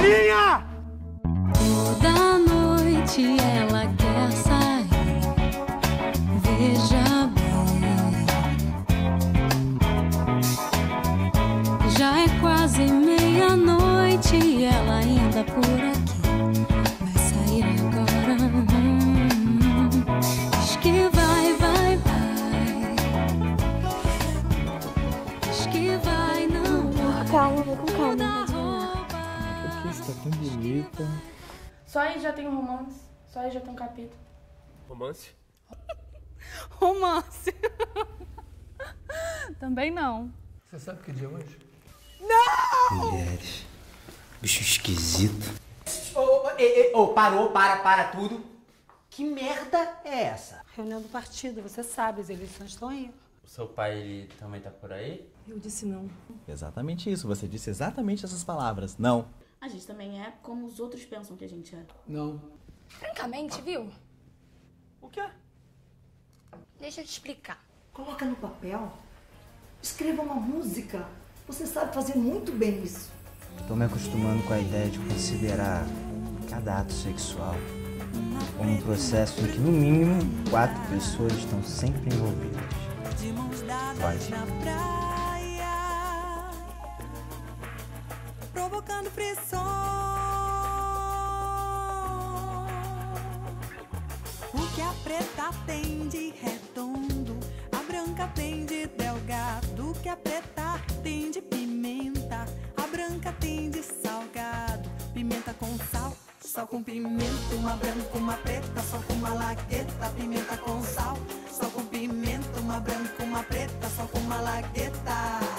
Paulinha! Toda noite ela quer sair. Veja bem. Já é quase meia-noite e ela ainda por aqui. Vai sair agora. Hum, Diz que vai, vai, vai. Diz que vai, não vai. Calma, vou com calma. Tão bonita? Só aí já tem um romance, só aí já tem um capítulo. Romance? Romance. Também não. Você sabe que dia é hoje? Mulheres. Bicho esquisito. Ô, ô, ei, ei, ô, parou, para, para tudo. Que merda é essa? Reunião do partido, você sabe, as eleições estão aí. O seu pai, ele também tá por aí? Eu disse não. Exatamente isso, você disse exatamente essas palavras. Não. Gente também é como os outros pensam que a gente é. Não. Francamente, viu? O quê? Deixa eu te explicar. Coloca no papel. Escreva uma música. Você sabe fazer muito bem isso. Tô me acostumando com a ideia de considerar cada ato sexual como um processo em que, no mínimo, quatro pessoas estão sempre envolvidas. Vai. Frição. O que a preta tem de redondo, a branca tem de delgado. O que a preta tem de pimenta, a branca tem de salgado. Pimenta com sal, sal com pimenta, uma branca, uma preta, só com uma lagueta. Pimenta com sal, sal com pimenta, uma branca, uma preta, só com uma lagueta.